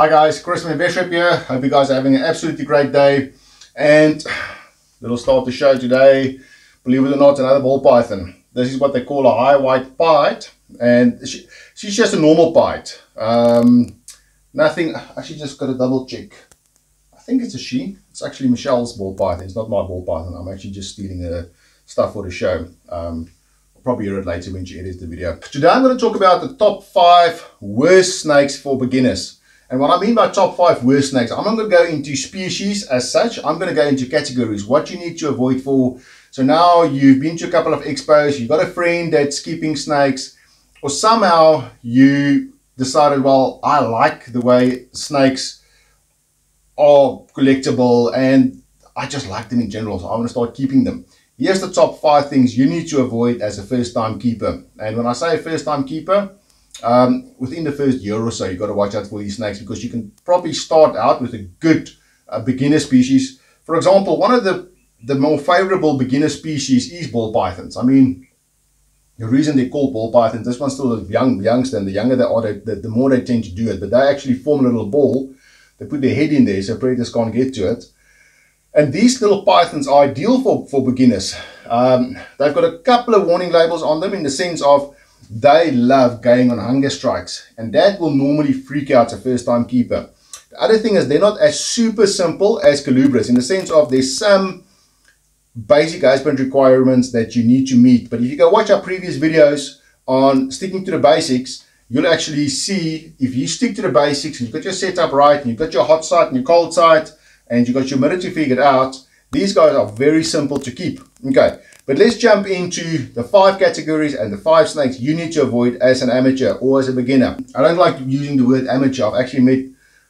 Hi guys, Chris from Invesrep here. Hope you guys are having an absolutely great day. And little start the show today. Believe it or not, another ball python. This is what they call a high white pied. And she, she's just a normal pied. Um, nothing, actually just got a double check. I think it's a she. It's actually Michelle's ball python. It's not my ball python. I'm actually just stealing her stuff for the show. Um, probably hear it later when she edits the video. Today I'm going to talk about the top five worst snakes for beginners. And what I mean by top five worst snakes, I'm not going to go into species as such. I'm going to go into categories, what you need to avoid for. So now you've been to a couple of expos, you've got a friend that's keeping snakes, or somehow you decided, well, I like the way snakes are collectible and I just like them in general, so I want to start keeping them. Here's the top five things you need to avoid as a first time keeper. And when I say first time keeper, um, within the first year or so, you've got to watch out for these snakes because you can probably start out with a good uh, beginner species. For example, one of the, the more favorable beginner species is ball pythons. I mean, the reason they're called ball pythons, this one's still a young youngster, and the younger they are, the, the more they tend to do it. But they actually form a little ball. They put their head in there so predators can't get to it. And these little pythons are ideal for, for beginners. Um, they've got a couple of warning labels on them in the sense of they love going on hunger strikes. And that will normally freak out a first time keeper. The other thing is they're not as super simple as colubrids in the sense of there's some basic husband requirements that you need to meet. But if you go watch our previous videos on sticking to the basics, you'll actually see if you stick to the basics and you've got your setup right and you've got your hot site and your cold site and you've got your humidity figured out, these guys are very simple to keep. Okay, but let's jump into the five categories and the five snakes you need to avoid as an amateur or as a beginner. I don't like using the word amateur. I've actually met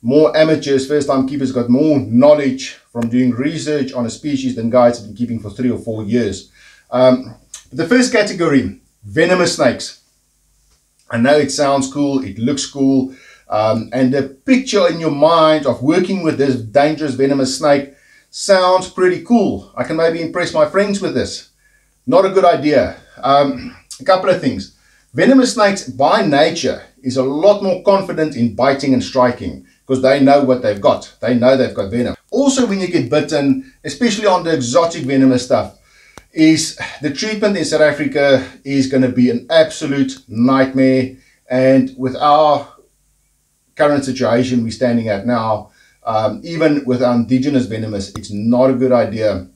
more amateurs, first time keepers, got more knowledge from doing research on a species than guys have been keeping for three or four years. Um, the first category, venomous snakes. I know it sounds cool, it looks cool, um, and the picture in your mind of working with this dangerous venomous snake sounds pretty cool. I can maybe impress my friends with this. Not a good idea. Um, a couple of things. Venomous snakes by nature is a lot more confident in biting and striking because they know what they've got. They know they've got venom. Also when you get bitten, especially on the exotic venomous stuff, is the treatment in South Africa is going to be an absolute nightmare. And with our current situation we're standing at now, um, even with our indigenous venomous, it's not a good idea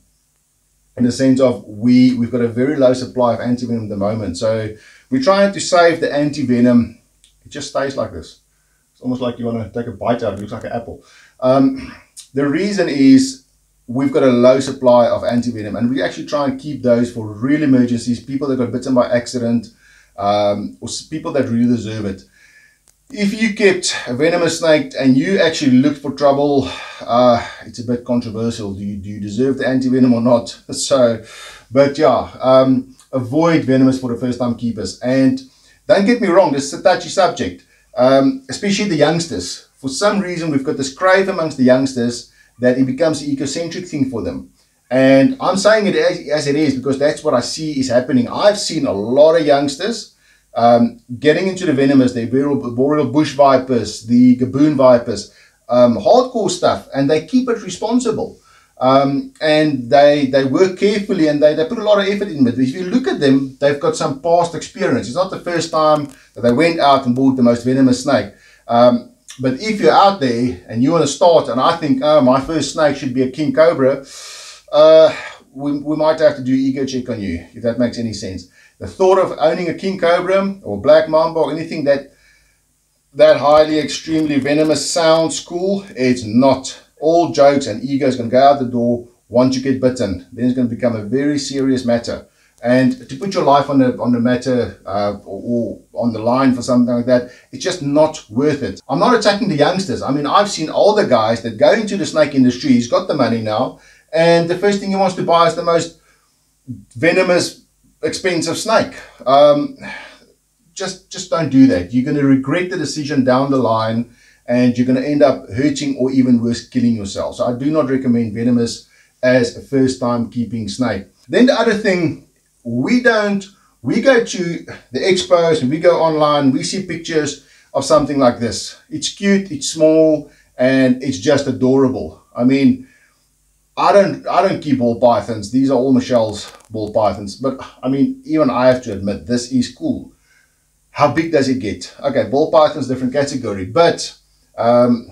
in the sense of we, we've got a very low supply of antivenom at the moment. So we're trying to save the antivenom. It just stays like this. It's almost like you want to take a bite out. It looks like an apple. Um, the reason is we've got a low supply of antivenom and we actually try and keep those for real emergencies, people that got bitten by accident, um, or people that really deserve it if you kept a venomous snake and you actually looked for trouble, uh, it's a bit controversial. Do you, do you deserve the anti-venom or not? So, but yeah, um, avoid venomous for the first time keepers. And don't get me wrong, this is a touchy subject, um, especially the youngsters. For some reason, we've got this crave amongst the youngsters that it becomes an ecocentric thing for them. And I'm saying it as, as it is because that's what I see is happening. I've seen a lot of youngsters um, getting into the venomous, the boreal bush vipers, the gaboon vipers, um, hardcore stuff, and they keep it responsible. Um, and they they work carefully and they, they put a lot of effort in it. If you look at them, they've got some past experience. It's not the first time that they went out and bought the most venomous snake. Um, but if you're out there and you want to start, and I think, oh, my first snake should be a king cobra, uh, we, we might have to do ego check on you, if that makes any sense. The thought of owning a king cobra or black mamba or anything that that highly extremely venomous sounds cool, it's not. All jokes and ego is going to go out the door once you get bitten. Then it's going to become a very serious matter. And to put your life on the on the matter uh, or, or, on the line for something like that, it's just not worth it. I'm not attacking the youngsters. I mean, I've seen older guys that go into the snake industry. He's got the money now, and the first thing he wants to buy is the most venomous expensive snake. Um, just, just don't do that. You're going to regret the decision down the line and you're going to end up hurting or even worse, killing yourself. So I do not recommend venomous as a first time keeping snake. Then the other thing, we don't, we go to the expos and we go online, we see pictures of something like this. It's cute, it's small, and it's just adorable. I mean, I don't I don't keep ball pythons. These are all Michelle's ball pythons. But I mean, even I have to admit this is cool. How big does it get? Okay, ball pythons different category, but um,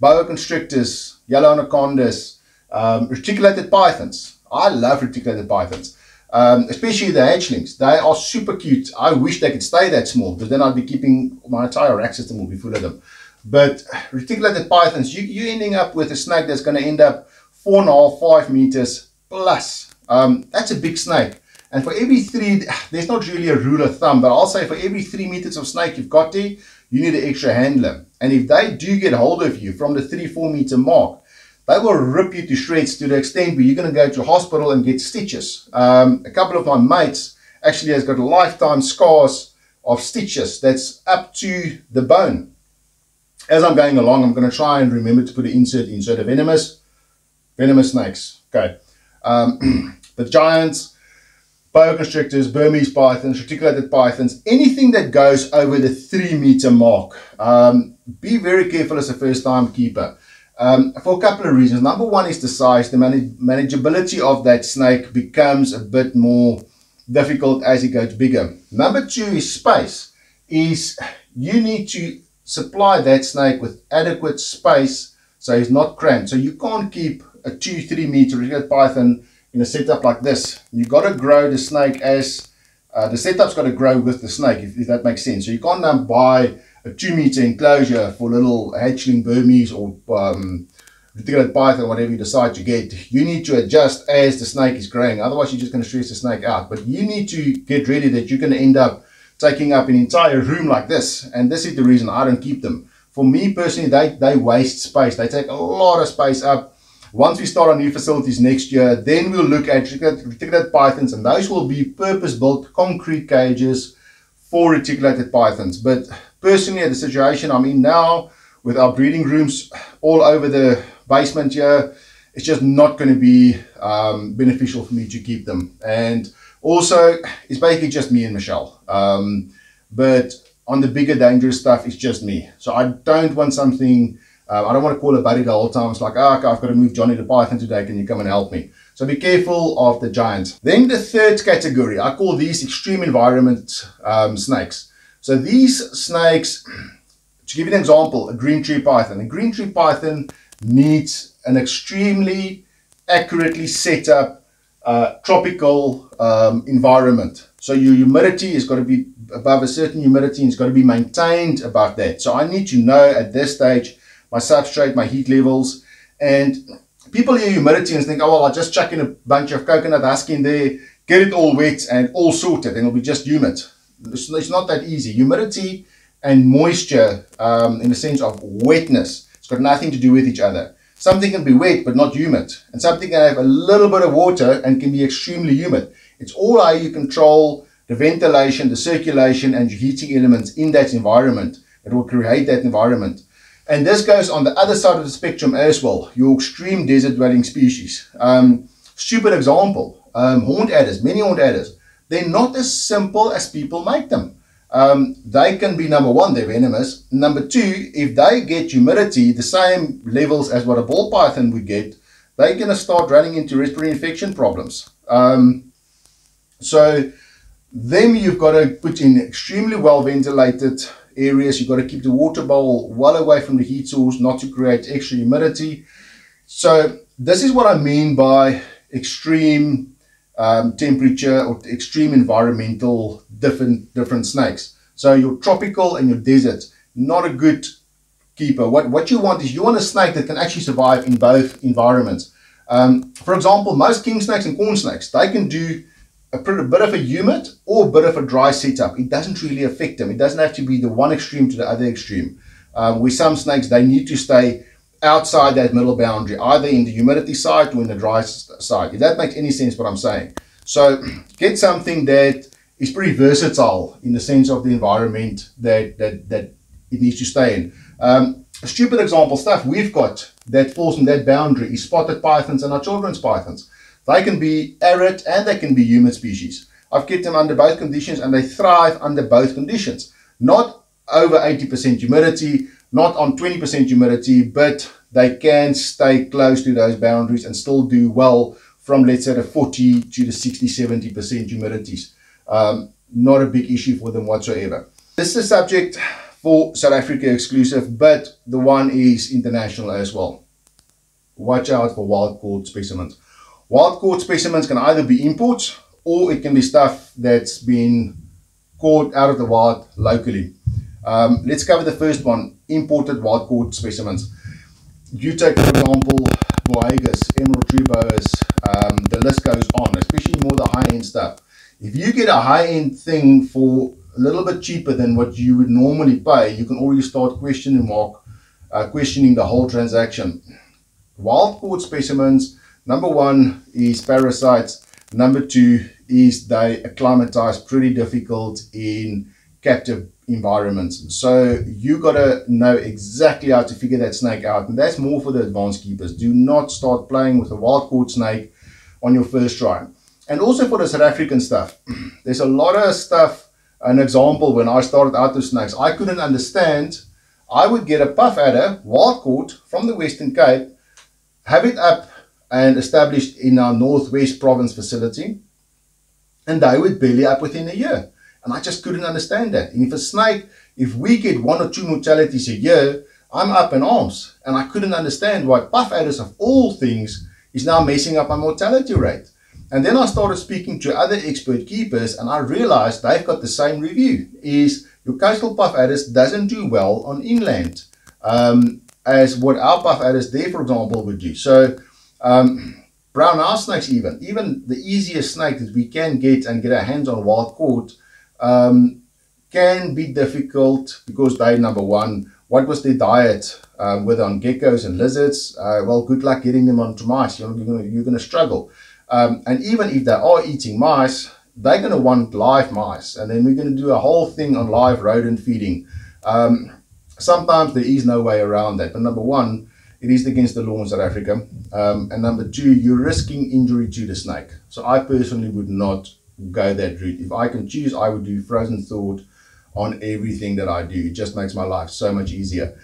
boa constrictors, yellow anacondas, um, reticulated pythons. I love reticulated pythons. Um, especially the hatchlings. They are super cute. I wish they could stay that small because then I'd be keeping my entire rack system will be full of them. But reticulated pythons, you, you're ending up with a snake that's going to end up four and a half, five meters plus. Um, that's a big snake. And for every three, there's not really a rule of thumb, but I'll say for every three meters of snake you've got there, you need an extra handler. And if they do get hold of you from the three, four meter mark, they will rip you to shreds to the extent where you're going to go to hospital and get stitches. Um, a couple of my mates actually has got lifetime scars of stitches that's up to the bone. As I'm going along, I'm going to try and remember to put an insert in. So the venomous, venomous snakes. Okay. Um, the giants, boa constrictors, Burmese pythons, reticulated pythons, anything that goes over the three meter mark. Um, be very careful as a first time keeper. Um, for a couple of reasons. Number one is the size. The manage manageability of that snake becomes a bit more difficult as it gets bigger. Number two is space. Is you need to supply that snake with adequate space so it's not cramped. So you can't keep a two, three meter red python in a setup like this. You've got to grow the snake as uh, the setup's got to grow with the snake, if, if that makes sense. So you can't now buy a two meter enclosure for little hatchling Burmese or um, reticulated python, whatever you decide to get. You need to adjust as the snake is growing. Otherwise, you're just going to stress the snake out. But you need to get ready that you're going to end up taking up an entire room like this. And this is the reason I don't keep them. For me personally, they, they waste space. They take a lot of space up. Once we start our new facilities next year, then we'll look at reticulated pythons, and those will be purpose-built concrete cages for reticulated pythons. But personally, at the situation I'm in now, with our breeding rooms all over the basement here, it's just not going to be um, beneficial for me to keep them. And also, it's basically just me and Michelle. Um, but on the bigger, dangerous stuff, it's just me. So I don't want something, uh, I don't want to call a buddy the whole time. It's like, oh, okay, I've got to move Johnny to Python today. Can you come and help me? So be careful of the giants. Then the third category, I call these extreme environment um, snakes. So these snakes, to give you an example, a green tree python. A green tree python needs an extremely accurately set up uh, tropical um, environment. So your humidity has got to be above a certain humidity and it's got to be maintained above that. So I need to know at this stage my substrate, my heat levels, and people hear humidity and think, oh, well, I'll just chuck in a bunch of coconut husk in there, get it all wet and all sorted, and it'll be just humid. It's, it's not that easy. Humidity and moisture, um, in the sense of wetness, it's got nothing to do with each other. Something can be wet but not humid, and something can have a little bit of water and can be extremely humid. It's all how you control the ventilation, the circulation, and heating elements in that environment that will create that environment. And this goes on the other side of the spectrum as well, your extreme desert dwelling species. Um, stupid example, um, horned adders, many horned adders, they're not as simple as people make them um, they can be number one, they're venomous. Number two, if they get humidity, the same levels as what a ball python would get, they're going to start running into respiratory infection problems. Um, so, them you've got to put in extremely well ventilated areas. You've got to keep the water bowl well away from the heat source, not to create extra humidity. So, this is what I mean by extreme um, temperature or extreme environmental different different snakes. So your tropical and your desert, not a good keeper. What, what you want is you want a snake that can actually survive in both environments. Um, for example, most king snakes and corn snakes, they can do a, bit of a humid or a bit of a dry setup. It doesn't really affect them. It doesn't have to be the one extreme to the other extreme. Um, with some snakes, they need to stay outside that middle boundary, either in the humidity side or in the dry side. If that makes any sense what I'm saying. So get something that is pretty versatile in the sense of the environment that, that, that it needs to stay in. Um, a stupid example stuff we've got that falls in that boundary is spotted pythons and our children's pythons. They can be arid and they can be humid species. I've kept them under both conditions and they thrive under both conditions. Not over 80% humidity, not on 20% humidity, but they can stay close to those boundaries and still do well from, let's say, the 40 to the 60, 70% humidities. Um, not a big issue for them whatsoever. This is a subject for South Africa exclusive, but the one is international as well. Watch out for wild caught specimens. Wild caught specimens can either be imports or it can be stuff that's been caught out of the wild locally. Um, let's cover the first one, imported wild caught specimens. You take, for example, Boagas, Emerald tree boas, um, the list goes on, especially more the high-end stuff. If you get a high-end thing for a little bit cheaper than what you would normally pay, you can already start questioning mark, uh, questioning the whole transaction. Wild caught specimens, number one is parasites, number two is they acclimatize pretty difficult in captive environments. So you got to know exactly how to figure that snake out. And that's more for the advanced keepers. Do not start playing with a wild caught snake on your first try. And also for the South African stuff, there's a lot of stuff. An example, when I started out with snakes, I couldn't understand. I would get a puff adder, wild caught from the Western Cape, have it up and established in our Northwest Province facility and they would belly up within a year. And I just couldn't understand that. And if a snake, if we get one or two mortalities a year, I'm up in arms. And I couldn't understand why puff adders of all things is now messing up my mortality rate. And then I started speaking to other expert keepers and I realized they've got the same review, is your coastal puff adders doesn't do well on inland um, as what our puff adders there, for example, would do. So um, brown house snakes even, even the easiest snake that we can get and get our hands on wild caught, um, can be difficult because they, number one, what was their diet, uh, whether on geckos and lizards, uh, well, good luck getting them onto mice, you're, you're going to struggle. Um, and even if they are eating mice, they're going to want live mice. And then we're going to do a whole thing on live rodent feeding. Um, sometimes there is no way around that. But number one, it is against the law in South Africa. Um, and number two, you're risking injury to the snake. So I personally would not go that route. If I can choose, I would do frozen thought on everything that I do. It just makes my life so much easier.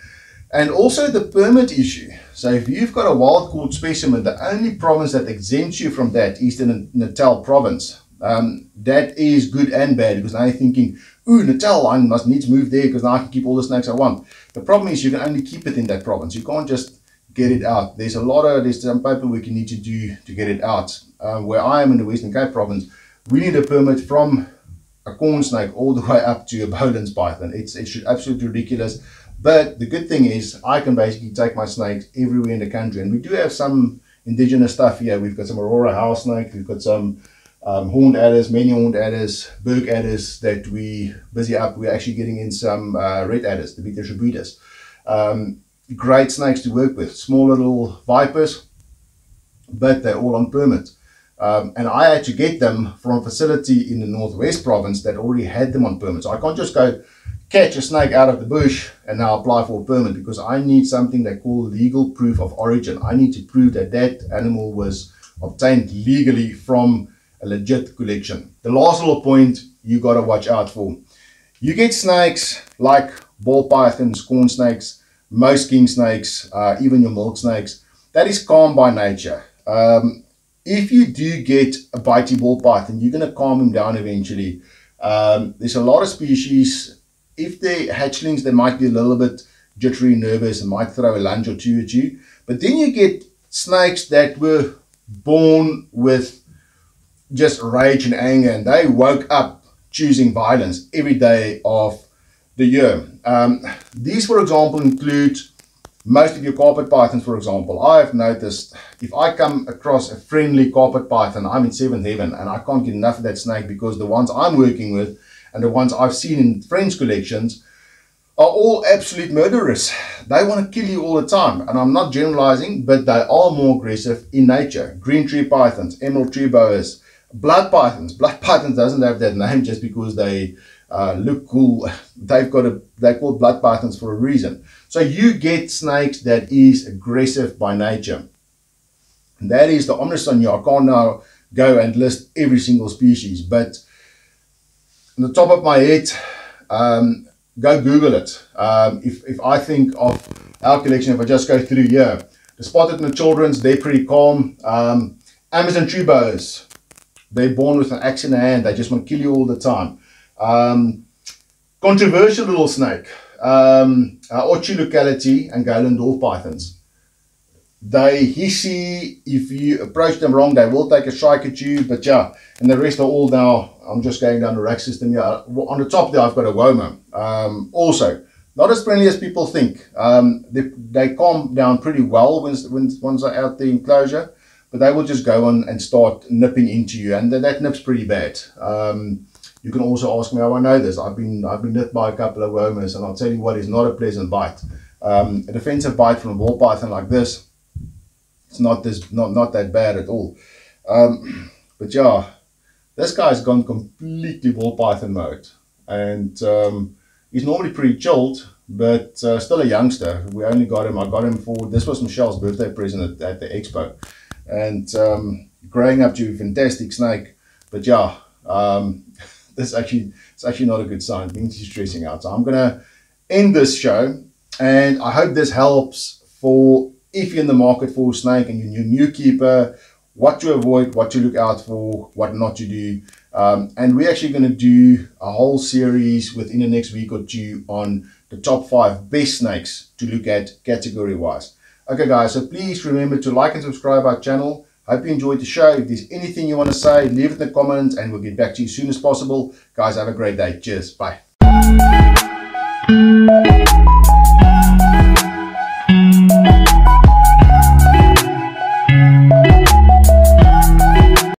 And also the permit issue. So if you've got a wild caught specimen, the only province that exempts you from that is the Natal province. Um, that is good and bad because now you're thinking, ooh, Natal, I must need to move there because now I can keep all the snakes I want. The problem is you can only keep it in that province. You can't just get it out. There's a lot of, there's some paperwork you need to do to get it out. Um, where I am in the Western Cape province, we need a permit from a corn snake all the way up to a Boelen's python. It's, it's absolutely ridiculous. But the good thing is I can basically take my snakes everywhere in the country. And we do have some indigenous stuff here. We've got some Aurora house snake. We've got some um, horned adders, many horned adders, Berg adders that we busy up. We're actually getting in some uh, red adders, the Bitis Um, great snakes to work with, small little vipers, but they're all on permit. Um, and I had to get them from a facility in the Northwest province that already had them on permit. So I can't just go catch a snake out of the bush and now apply for a permit because I need something they call legal proof of origin. I need to prove that that animal was obtained legally from a legit collection. The last little point you got to watch out for. You get snakes like ball pythons, corn snakes, most king snakes, uh, even your milk snakes, that is calm by nature. Um, if you do get a bitey ball python, you're going to calm him down eventually. Um, there's a lot of species, if they're hatchlings, they might be a little bit jittery, nervous, and might throw a lunge or two at you. But then you get snakes that were born with just rage and anger, and they woke up choosing violence every day of the year. Um, these, for example, include most of your carpet pythons, for example. I've noticed if I come across a friendly carpet python, I'm in seventh heaven and I can't get enough of that snake because the ones I'm working with and the ones I've seen in friends' collections are all absolute murderers. They want to kill you all the time. And I'm not generalizing, but they are more aggressive in nature. Green tree pythons, emerald tree boas, blood pythons. Blood pythons doesn't have that name just because they uh, look cool. They've got a, they're called blood pythons for a reason. So you get snakes that is aggressive by nature. And that is the Omnisonio. I can't now go and list every single species, but on the top of my head, um, go Google it. Um, if, if I think of our collection, if I just go through here, the spotted in the children's, they're pretty calm. Um, Amazon tree boas, they're born with an axe in the hand. They just want to kill you all the time. Um, controversial little snake, um, uh, Ochi locality and Galen dwarf pythons. They hissy, if you approach them wrong, they will take a strike at you. But yeah, and the rest are all now, I'm just going down the rack system here. On the top there, I've got a Woma. Um, also, not as friendly as people think. Um, they, they calm down pretty well when, when once they're out the enclosure, but they will just go on and start nipping into you, and that, that nips pretty bad. Um, you can also ask me how I know this. I've been I've been nipped by a couple of Womas, and I'll tell you what is not a pleasant bite. Um, a defensive bite from a ball python like this, it's not this not not that bad at all. Um, but yeah, this guy's gone completely ball python mode, and um, he's normally pretty chilled, but uh, still a youngster. We only got him. I got him for this was Michelle's birthday present at, at the expo, and um, growing up to a fantastic snake. But yeah, um, this actually it's actually not a good sign. It means he's stressing out. So I'm gonna end this show, and I hope this helps for if you're in the market for a snake and you're a new keeper, what to avoid, what to look out for, what not to do. Um, and we're actually going to do a whole series within the next week or two on the top five best snakes to look at category wise. Okay guys, so please remember to like and subscribe our channel. Hope you enjoyed the show. If there's anything you want to say, leave it in the comments and we'll get back to you as soon as possible. Guys, have a great day. Cheers. Bye.